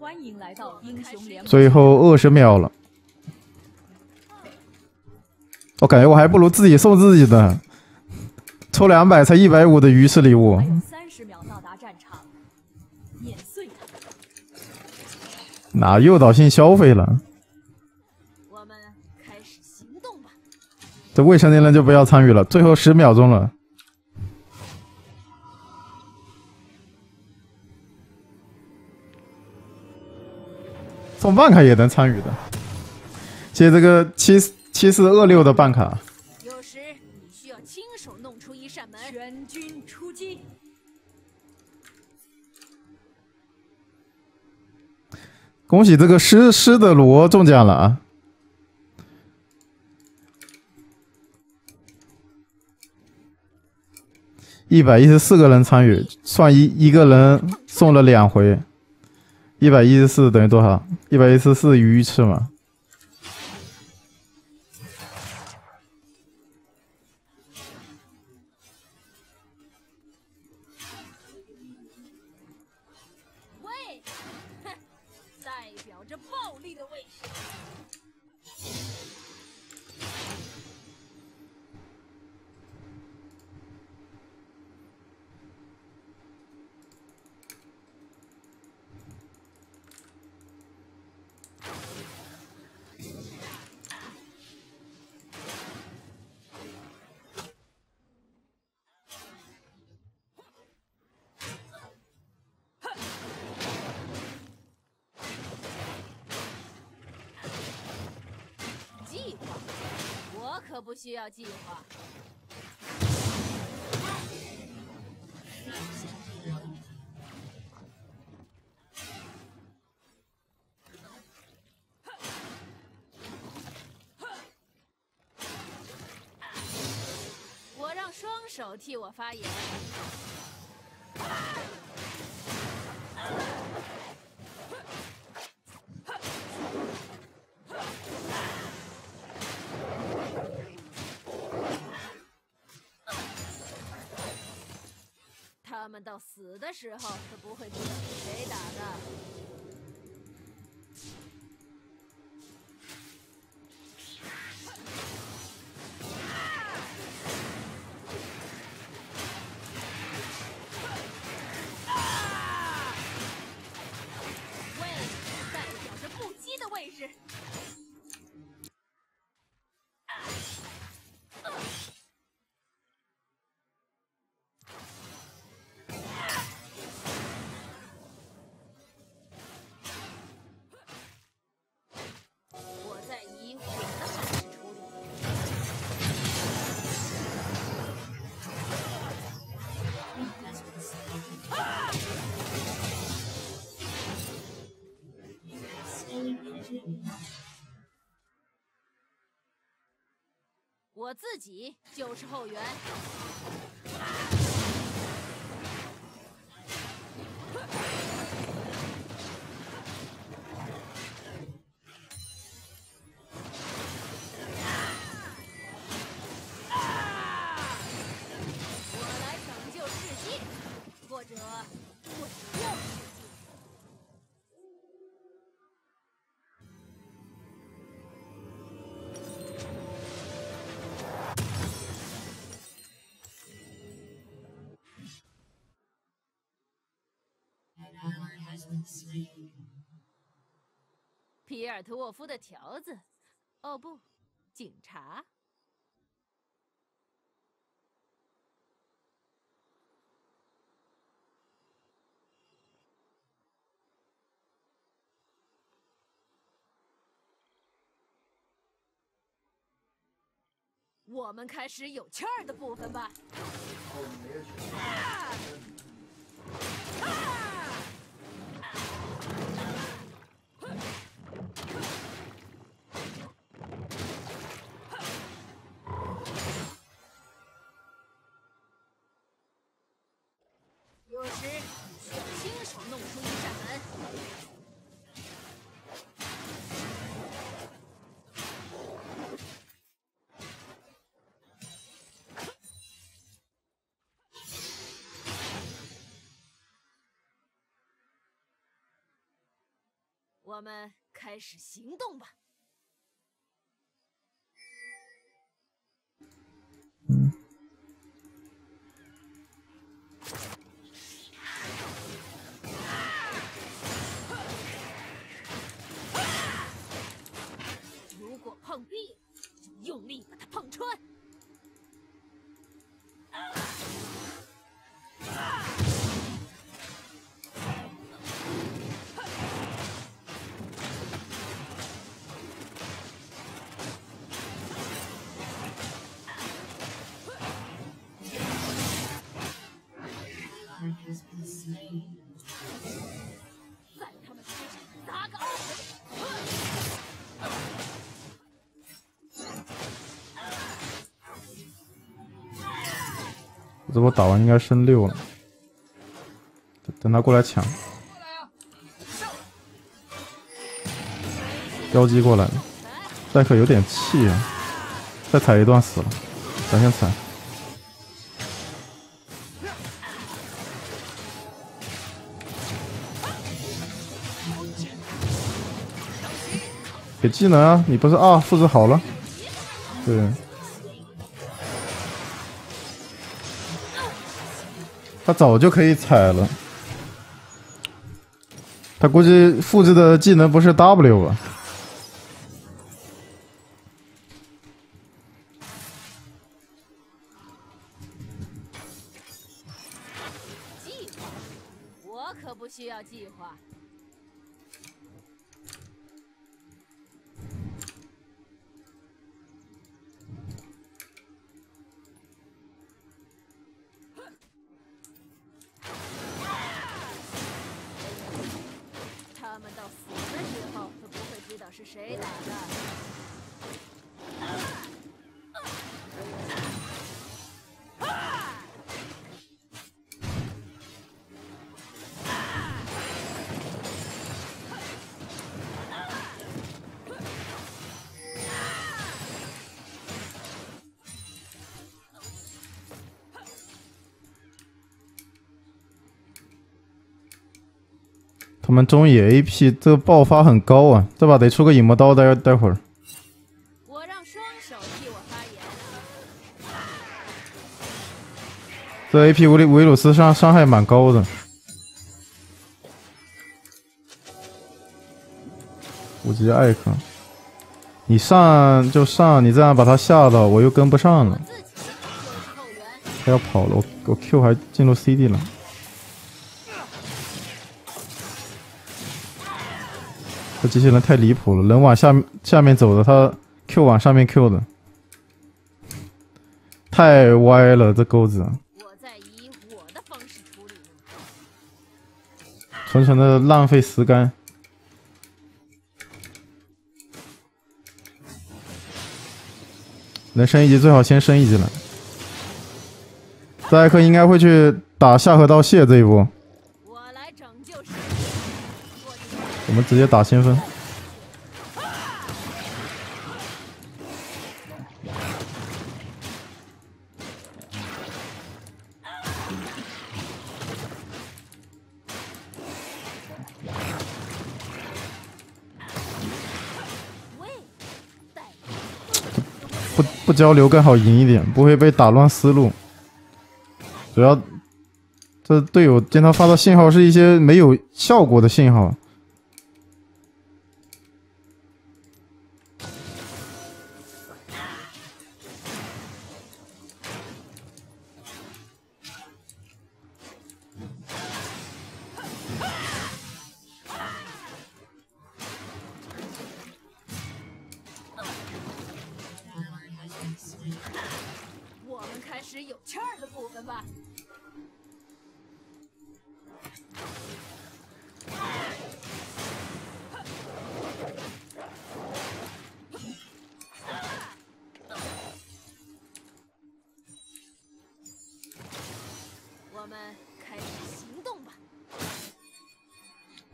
欢迎来到英雄联盟。最后二十秒了，我感觉我还不如自己送自己的，抽两百才一百五的鱼翅礼物三十秒到达战场，碾碎它。哪诱导性消费了？我们开始行动吧。这未成年人就不要参与了。最后十秒钟了，送办卡也能参与的。谢谢这个七七四二六的办卡，有时你需要亲手弄出一扇门。全军出击！恭喜这个诗诗的罗中奖了啊！一百一十四个人参与，算一一个人送了两回，一百一十四等于多少？一百一十四鱼翅嘛。计划。我让双手替我发言。他们到死的时候都不会知道是谁打的。我自己就是后援。皮尔特沃夫的条子，哦不，警察。我们开始有趣儿的部分吧。弄出一扇门。我们开始行动吧。这波打完应该升六了，等他过来抢。妖姬过来了，戴克有点气啊，再踩一段死了，咱先踩。技能啊！你不是啊？复制好了，对。他早就可以踩了，他估计复制的技能不是 W 吧？计划，我可不需要计划。他们中野 AP 这个爆发很高啊，这把得出个影魔刀，待待会儿。我让双手替我发言。这 AP 维维鲁斯伤伤害蛮高的，五级艾克，你上就上，你这样把他吓到，我又跟不上了。他要跑了，我我 Q 还进入 CD 了。这机器人太离谱了，人往下下面走的，他 Q 往上面 Q 的，太歪了，这钩子，纯纯的浪费时间。能升一级最好先升一级了。扎克应该会去打下河道蟹这一波，我们直接打先锋。不不交流更好赢一点，不会被打乱思路。主要这队友经常发的信号是一些没有效果的信号，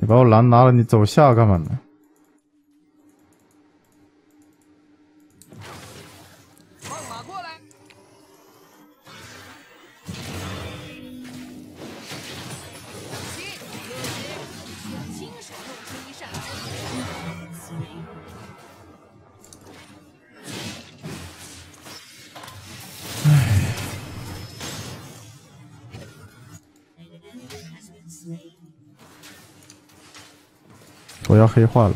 你把我蓝拿了，你走下干嘛呢？我要黑化了。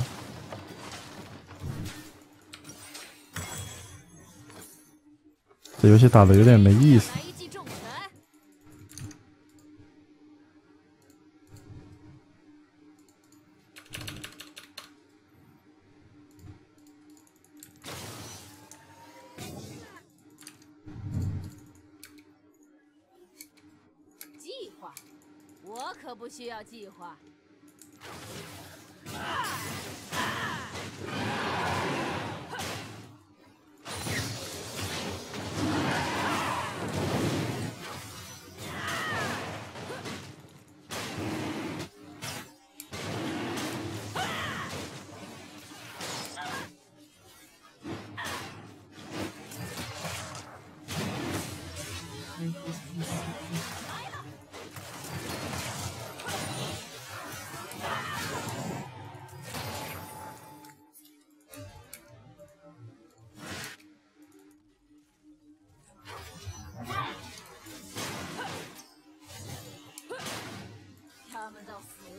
这游戏打的有点没意思。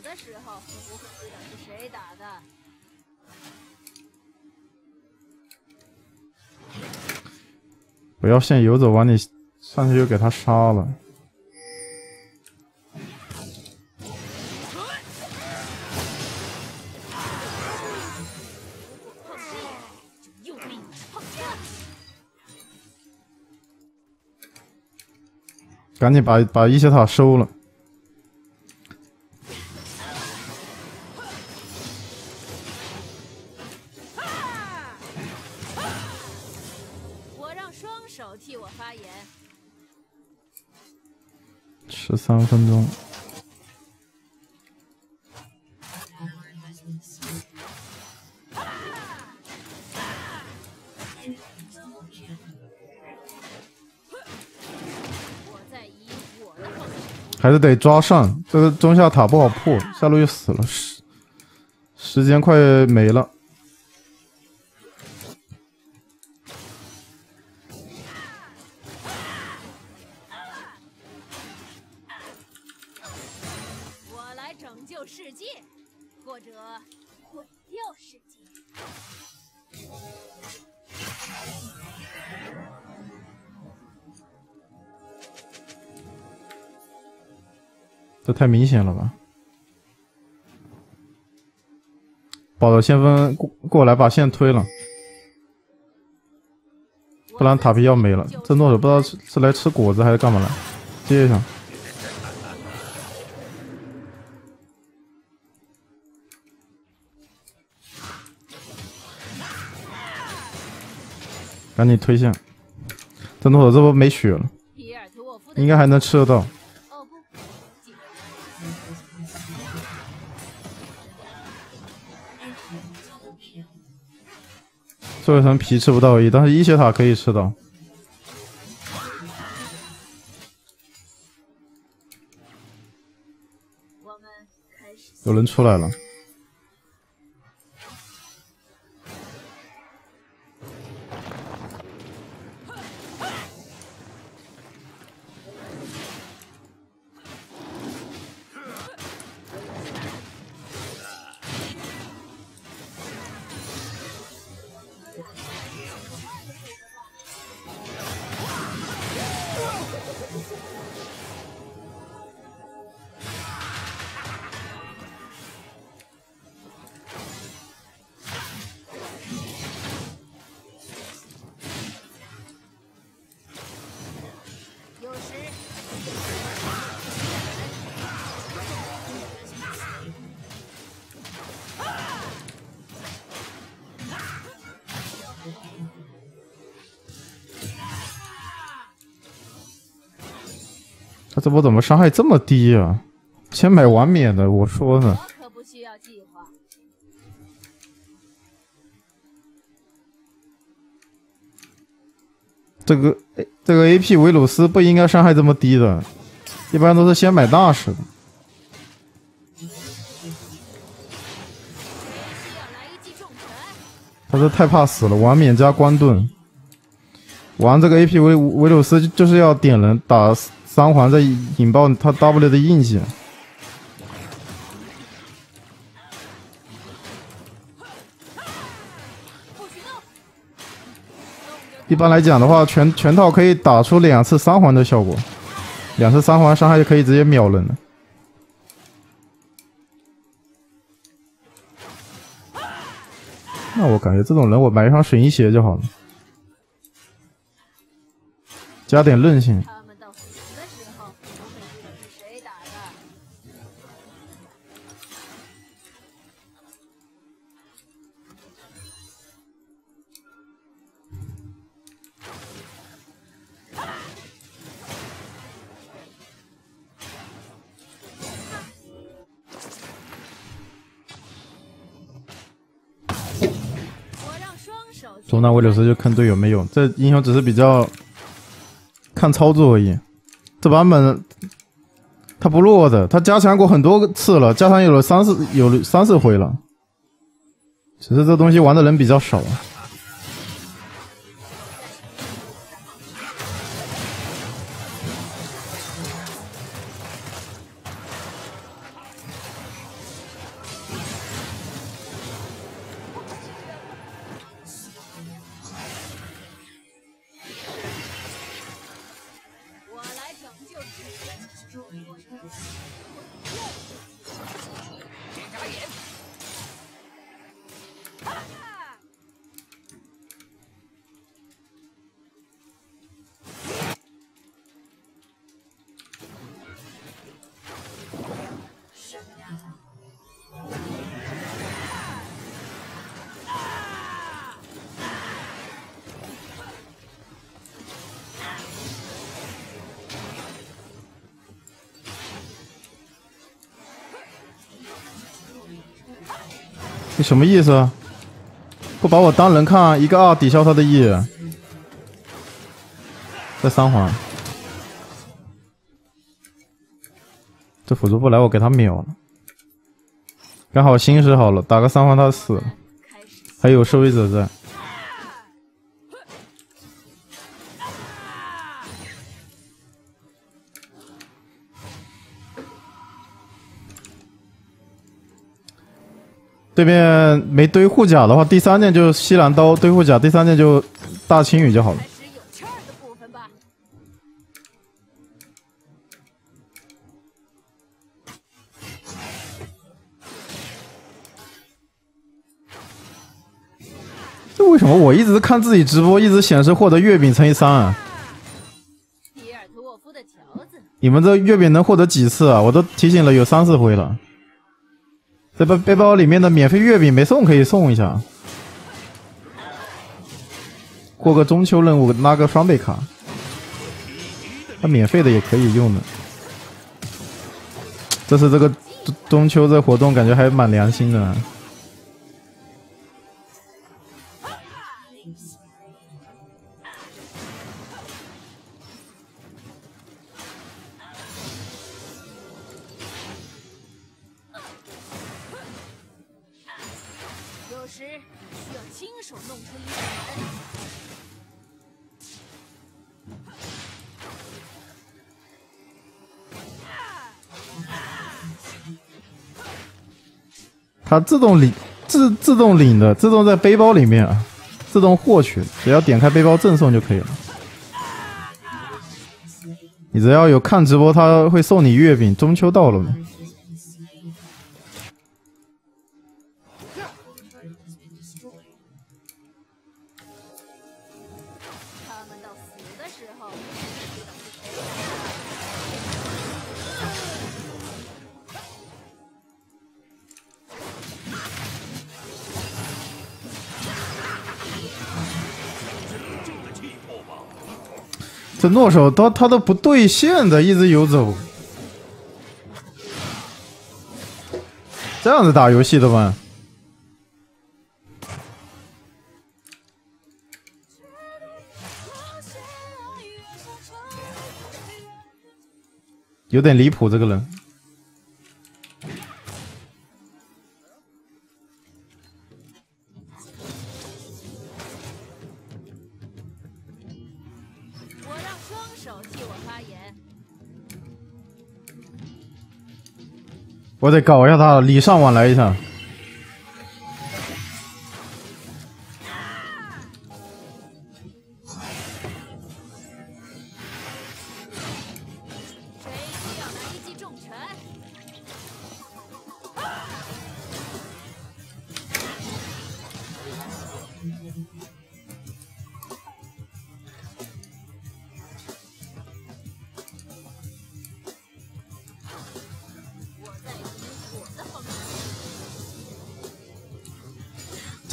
的时候都不会知道是谁打的。不要先游走，往你上去就给他杀了。赶紧把把一些塔收了。三分钟，还是得抓上。这个中下塔不好破，下路又死了，时时间快没了。太明显了吧！宝的先锋过过来把线推了，不然塔皮要没了。这诺手不知道是是来吃果子还是干嘛来，接一下。赶紧推线，这诺手这不没血了，应该还能吃得到。最后一层皮吃不到而已，但是一血塔可以吃到。有人出来了，他这波怎么伤害这么低啊？先买完免的，我说呢。我可不需要计划。这个这个 A P 维鲁斯不应该伤害这么低的，一般都是先买大使的。他是太怕死了，玩免加光盾，玩这个 A P 维维鲁斯就是要点人打三环在引爆他 w 的印记。一般来讲的话，全全套可以打出两次三环的效果，两次三环伤害就可以直接秒人了。那我感觉这种人我买一双水银鞋就好了。加点韧性。中单维柳斯就坑队友没用，这英雄只是比较看操作而已。这版本他不弱的，他加强过很多次了，加强有了三四有了三四回了，只是这东西玩的人比较少。你什么意思？啊？不把我当人看，一个二抵消他的 E，在三环，这辅助不来，我给他秒了。刚好心石好了，打个三环他死了，还有收益者在。对面没堆护甲的话，第三件就西兰刀堆护甲，第三件就大青羽就好了。这为什么我一直看自己直播，一直显示获得月饼乘以三啊？你们这月饼能获得几次啊？我都提醒了有三四回了。这背背包里面的免费月饼没送，可以送一下。过个中秋任务拉个双倍卡，那免费的也可以用的。这次这个中秋这活动感觉还蛮良心的。它自动领自自动领的，自动在背包里面啊，自动获取，只要点开背包赠送就可以了。你只要有看直播，他会送你月饼。中秋到了嘛？这诺手他他都不对线的，一直游走，这样子打游戏的吗？有点离谱，这个人。我得搞一下他，礼尚往来一下。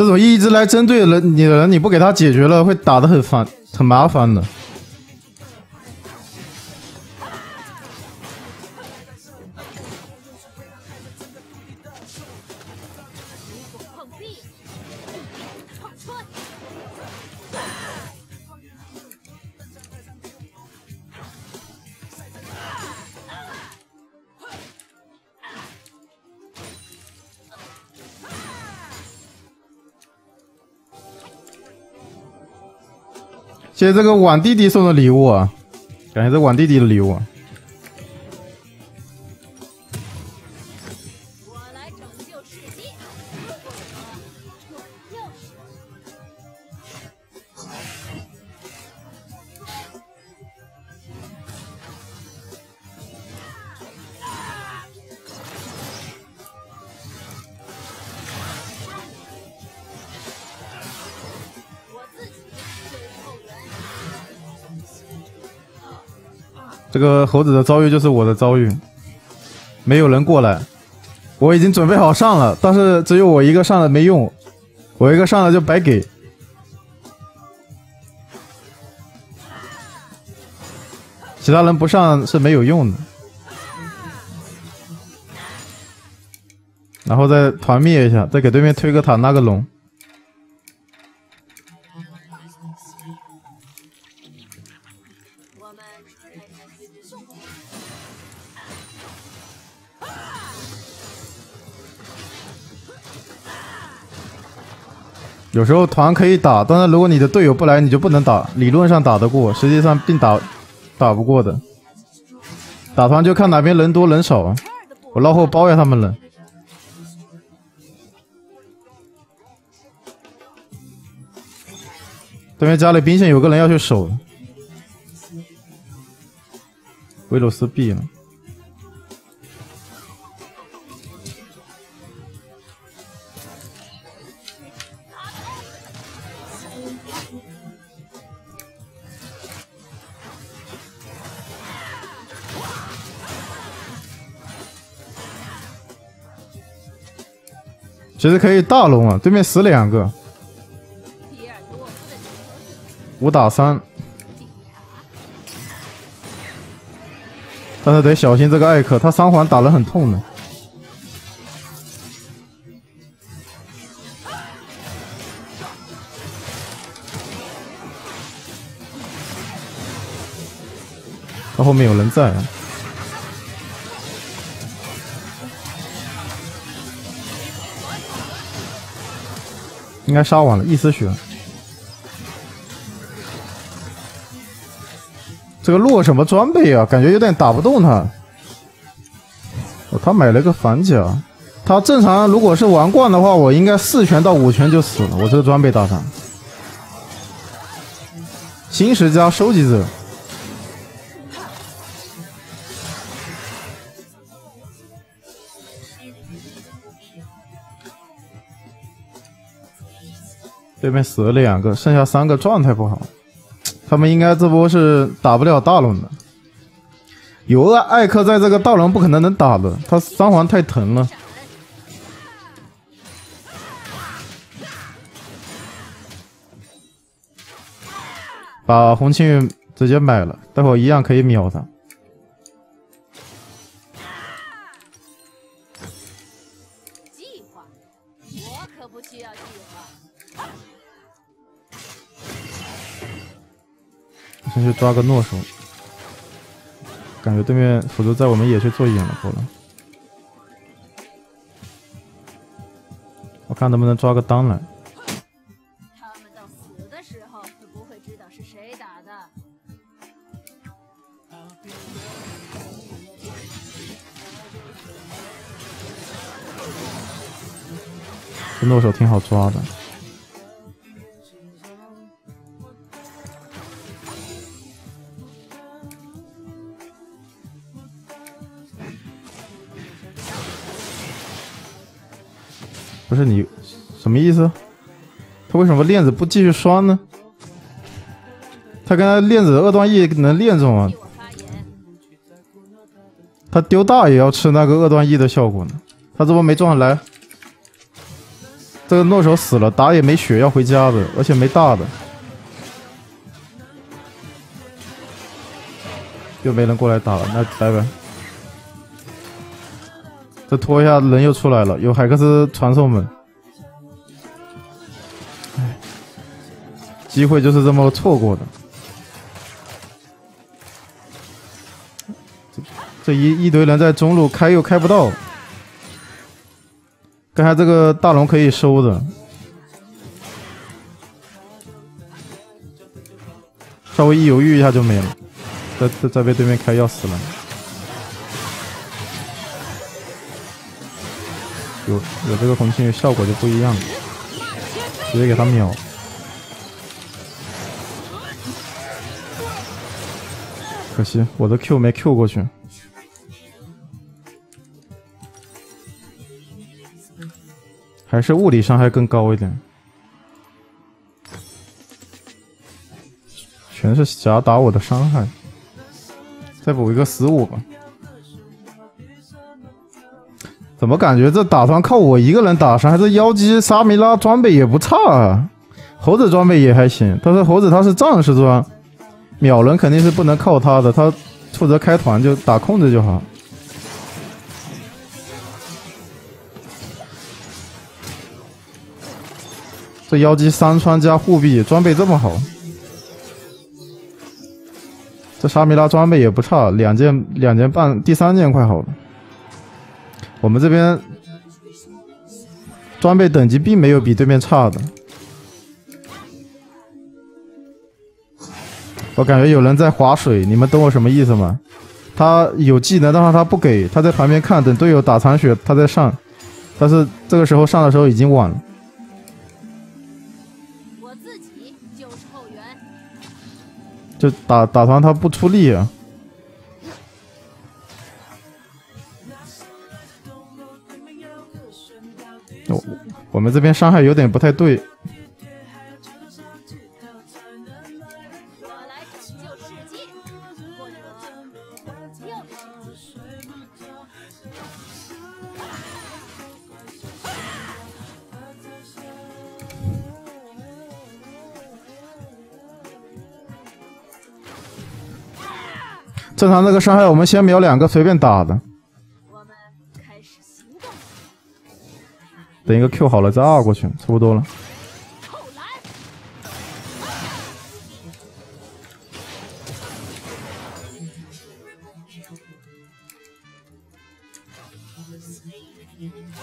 这种一直来针对人你的人，你不给他解决了，会打得很烦，很麻烦的。这个碗弟弟送的礼物啊，感谢这碗弟弟的礼物。啊这个猴子的遭遇就是我的遭遇，没有人过来，我已经准备好上了，但是只有我一个上了没用，我一个上了就白给。其他人不上是没有用的，然后再团灭一下，再给对面推个塔拉个龙。有时候团可以打，但是如果你的队友不来，你就不能打。理论上打得过，实际上并打打不过的。打团就看哪边人多人少啊。我绕后包下他们了。对面家里兵线有个人要去守，维鲁斯毙了。其实可以大龙啊，对面死两个，五打三，但是得小心这个艾克，他三环打得很痛的。他后面有人在啊，应该杀完了，一丝血。这个洛什么装备啊？感觉有点打不动他。哦，他买了个反甲。他正常如果是玩惯的话，我应该四拳到五拳就死了。我这个装备打他，新石加收集者。对面死了两个，剩下三个状态不好。他们应该这波是打不了大龙的。有个艾克在这个大龙不可能能打的，他三环太疼了。把红庆直接买了，待会一样可以秒他。先去抓个诺手，感觉对面辅助在我们野区做野了，过了。我看能不能抓个当来。他们到死的时候都不会知道是谁打的。这诺手挺好抓的。为什么链子不继续刷呢？他跟他链子的二段 E 能链中啊，他丢大也要吃那个二段 E 的效果呢。他这波没撞上来，这个诺手死了，打野没血，要回家的，而且没大的，又没人过来打了，那拜拜。再拖一下人又出来了，有海克斯传送门。机会就是这么错过的。这一一堆人在中路开又开不到，刚才这个大龙可以收的，稍微一犹豫一下就没了。再再再被对面开要死了。有有这个红心效果就不一样了，直接给他秒。可惜我的 Q 没 Q 过去，还是物理伤害更高一点。全是霞打我的伤害，再补一个死五吧。怎么感觉这打团靠我一个人打伤？还是妖姬沙弥拉装备也不差啊，猴子装备也还行。但是猴子他是战士装，秒人肯定是不能靠他的，他负责开团就打控制就好。这妖姬三穿加护臂装备这么好，这沙弥拉装备也不差，两件两件半，第三件快好了。我们这边装备等级并没有比对面差的，我感觉有人在划水，你们懂我什么意思吗？他有技能，但是他不给，他在旁边看，等队友打残血，他再上，但是这个时候上的时候已经晚了。我自己就是后援。就打打团他不出力啊。我我们这边伤害有点不太对，正常这个伤害我们先秒两个随便打的，我们开始行动。等一个 Q 好了再 R 过去，差不多了。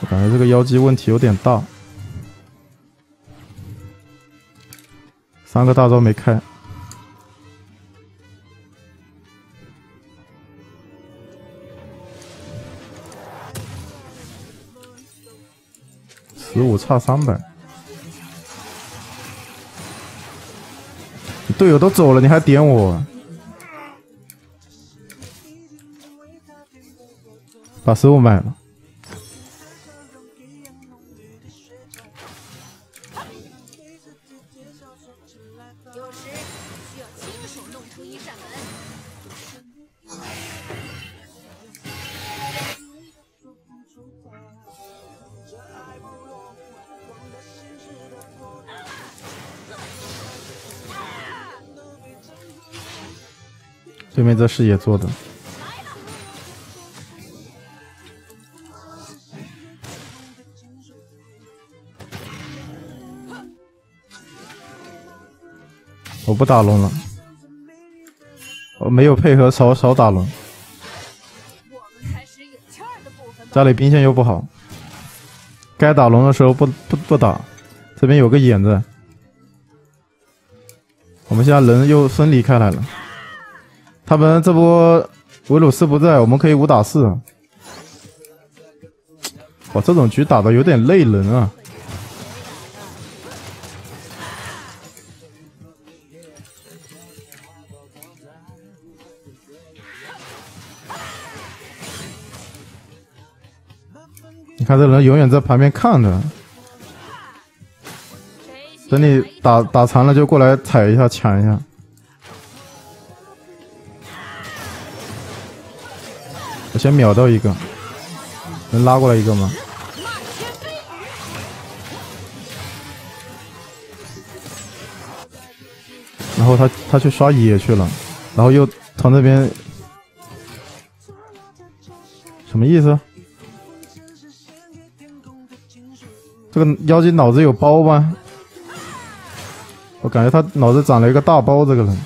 我感觉这个妖姬问题有点大，三个大招没开，我差三百，队友都走了，你还点我？把食物卖了。对面这视野做的，我不打龙了，我没有配合少少打龙，家里兵线又不好，该打龙的时候不不不打，这边有个眼子，我们现在人又分离开来了，他们这波维鲁斯不在，我们可以五打四，哇，这种局打的有点累人啊。你看这人永远在旁边看着，等你打打残了就过来踩一下抢一下。我先秒到一个，能拉过来一个吗？然后他他去刷野去了，然后又从那边。什么意思？这个妖精脑子有包吗？我感觉他脑子长了一个大包，这个人。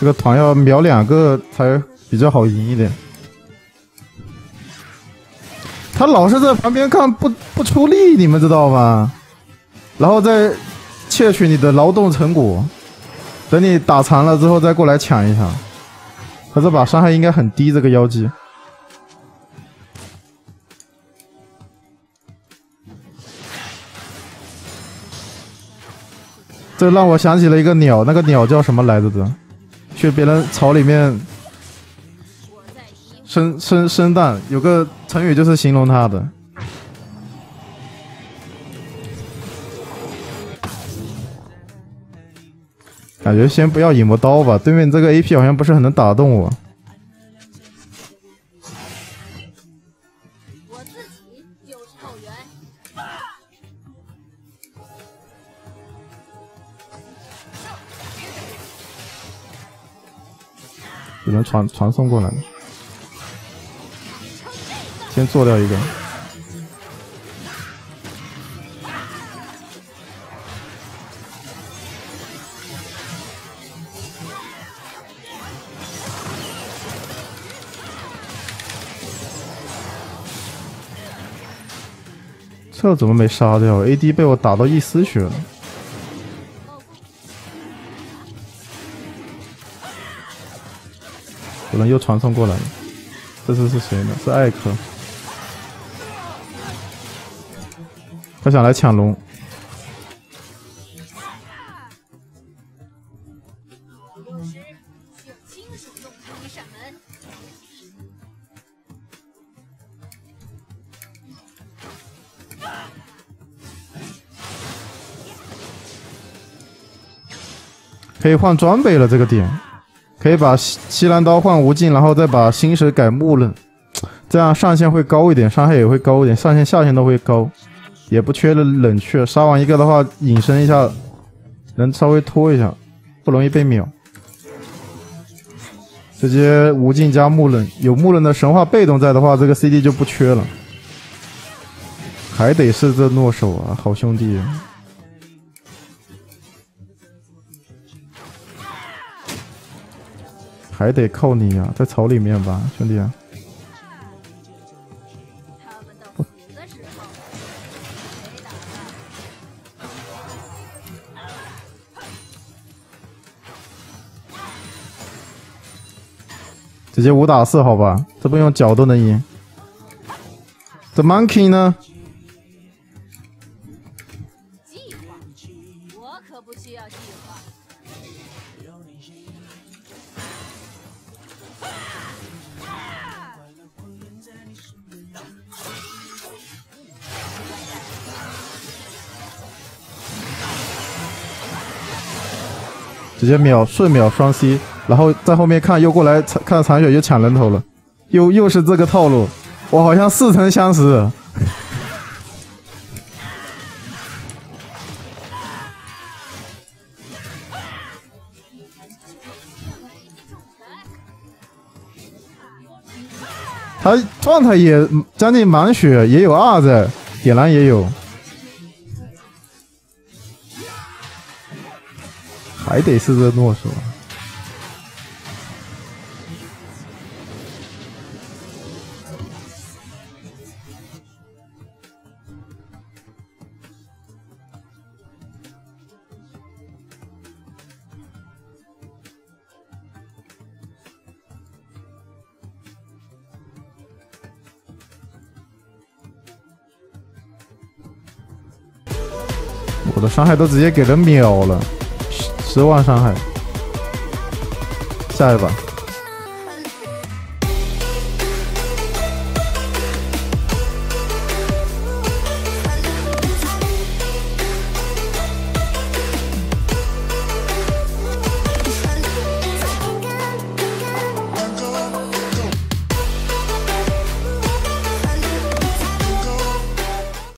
这个团要秒两个才比较好赢一点。他老是在旁边看不不出力，你们知道吗？然后再窃取你的劳动成果，等你打残了之后再过来抢一下。他这把伤害应该很低，这个妖姬。这让我想起了一个鸟，那个鸟叫什么来着的？去别人草里面生生生蛋，有个成语就是形容他的。感觉先不要引魔刀吧，对面这个 AP 好像不是很能打动我。只能传传送过来，先做掉一个。这怎么没杀掉？AD 被我打到一丝血了。又传送过来了，这次是谁呢？是艾克，他想来抢龙。可以换装备了，这个点。可以把西西兰刀换无尽，然后再把星石改木刃，这样上限会高一点，伤害也会高一点，上限下限都会高，也不缺了冷却。杀完一个的话，隐身一下，能稍微拖一下，不容易被秒。直接无尽加木刃，有木刃的神话被动在的话，这个 CD 就不缺了。还得是这诺手啊，好兄弟。还得靠你呀，在草里面吧，兄弟啊。直接五打四，好吧，这不用脚都能赢。这 monkey 呢？接秒瞬秒双 C，然后在后面看又过来看残血又抢人头了，又又是这个套路，我好像似曾相识。他状态也将近满血，也有二在，点燃也有。还得是这诺手。我的伤害都直接给人秒了。十万伤害，下一把。